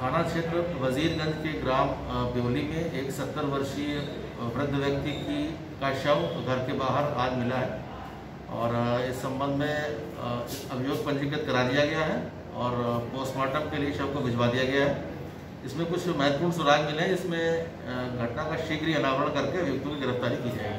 थाना क्षेत्र वजीरगंज के ग्राम ब्योली में एक सत्तर वर्षीय वृद्ध व्यक्ति की का शव घर के बाहर आज मिला है। और इस संबंध में अभियोग पंजीकृत करा दिया गया है और पोस्टमार्टम के लिए शव को भिजवा दिया गया है। इसमें कुछ महत्वपूर्ण सुराग मिले हैं। इसमें घटना का शीघ्र ही अनावरण करके अभियुक्तों की गिरफ्तारी की जाएगी।